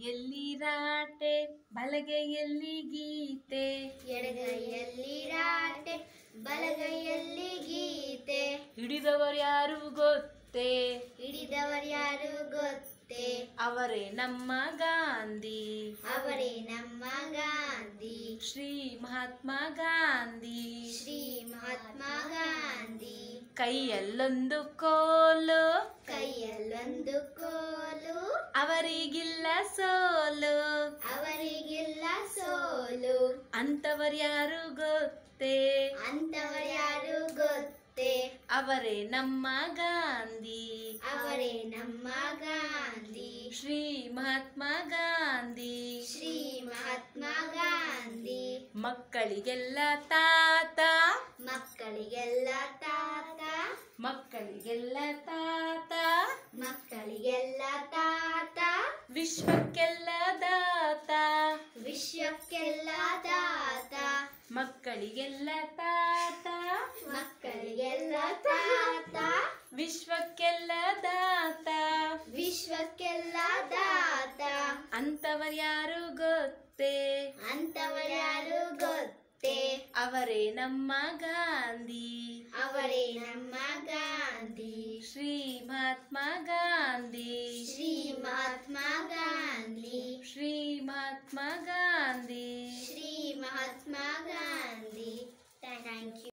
ಎಡಗೈಯಲ್ಲಿ ರಾಟೆ ಬಲಗೈಯಲ್ಲಿ ಗೀತೆ. ಎಡಗೈಯಲ್ಲಿ ರಾಟೆ ಬಲಗೈಯಲ್ಲಿ ಗೀತೆ. ಹಿಡಿದವರು ಯಾರು ಗೊತ್ತೇ? ಹಿಡಿದವರ್ಯಾರು ಗೊತ್ತೇ? ಅವರೇ ನಮ್ಮ ಗಾಂಧಿ. ಅವರೇ ನಮ್ಮ ಗಾಂಧಿ. ಶ್ರೀ ಮಹಾತ್ಮ ಗಾಂಧಿ. ಶ್ರೀ ಮಹಾತ್ಮ ಗಾಂಧಿ. ಕೈಯಲ್ಲೊಂದು ಕೋಲು. ಕೈಯಲ್ಲೊಂದು ಕೋಲು ಅವರಿಗಿಲ್ಲ ಸೋಲು. ಅವರಿಗಿಲ್ಲ ಸೋಲು. ಅಂತವರ್ಯಾರು ಗೊತ್ತೇ? ಅಂತವರ್ಯಾರು ಗೊತ್ತೇ? ಅವರೇ ನಮ್ಮ ಗಾಂಧಿ. ಅವರೇ ನಮ್ಮ ಗಾಂಧಿ. ಶ್ರೀ ಮಹಾತ್ಮ ಗಾಂಧಿ. ಶ್ರೀ ಮಹಾತ್ಮ ಗಾಂಧಿ. ಮಕ್ಕಳಿಗೆಲ್ಲ ತಾತ. ಮಕ್ಕಳಿಗೆಲ್ಲ ತಾತ. ಮಕ್ಕಳಿಗೆಲ್ಲ ತಾತ. ಮಕ್ಕಳಿಗೆಲ್ಲ ತಾತ. ವಿಶ್ವಕ್ಕೆಲ್ಲ ದಾತ ವಿಶ್ವಕ್ಕೆಲ್ಲ ದಾತ ಮಕ್ಕಳಿಗೆಲ್ಲ ತಾತ. ಮಕ್ಕಳಿಗೆಲ್ಲ ತಾತ. ವಿಶ್ವಕ್ಕೆಲ್ಲ ದಾತ ವಿಶ್ವಕ್ಕೆಲ್ಲ ದಾತ ಅಂತವರ್ಯಾರು ಗೊತ್ತೇ? ಅಂತವರ್ಯಾರು ಗೊತ್ತೇ? ಅವರೇ ನಮ್ಮ ಗಾಂಧಿ. ಅವರೇ ನಮ್ಮ ಗಾಂಧಿ. ಶ್ರೀ ಮಹಾತ್ಮ ಗಾಂಧಿ. ಶ್ರೀ ಮಹಾತ್ಮ महात्मा